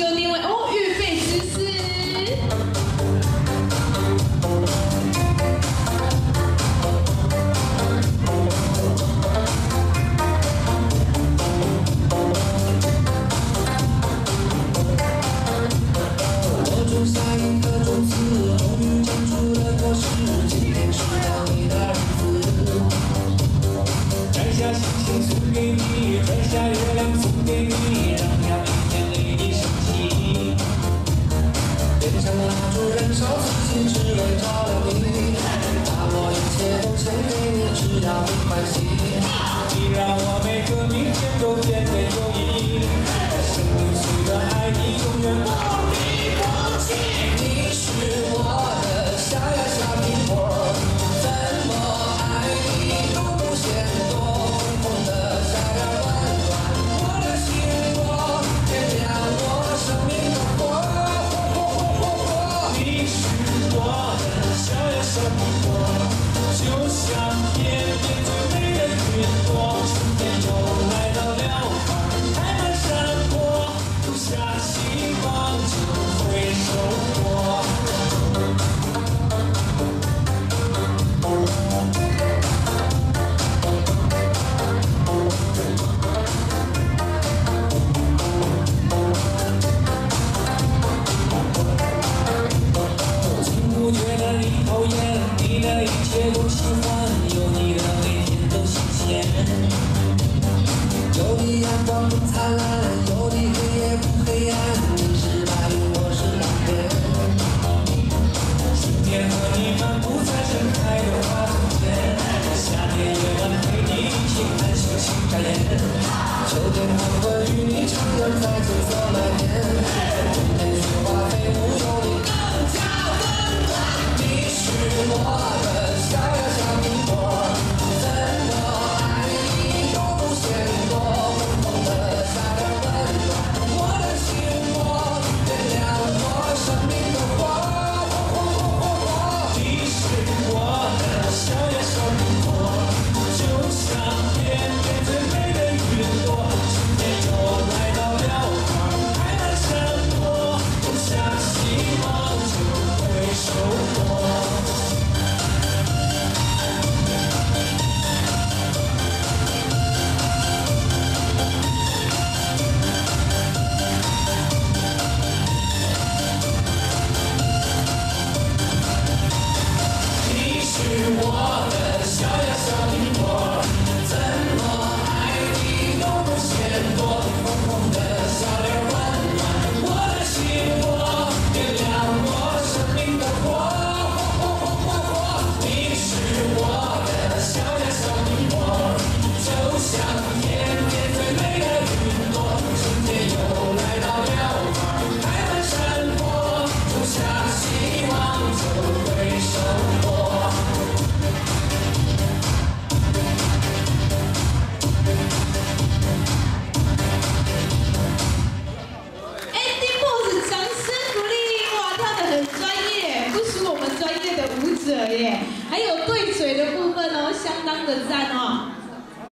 就因为哦，预备，谢谢。我种下一颗种子，终于长出了果实，今天是日子。摘下星星送给你，摘下月亮送给你。all. 节不喜欢有你的每天都新鲜有你阳光更灿烂有你黑夜不黑暗你是白云我是蓝天春天和你漫步在盛开的花丛间夏天夜晚陪你一起看星星眨眼秋天黄昏与你徜徉在金色麦田冬天雪花飞舞有你更加温暖你是我耶，还有对嘴的部分哦，相当的赞哦。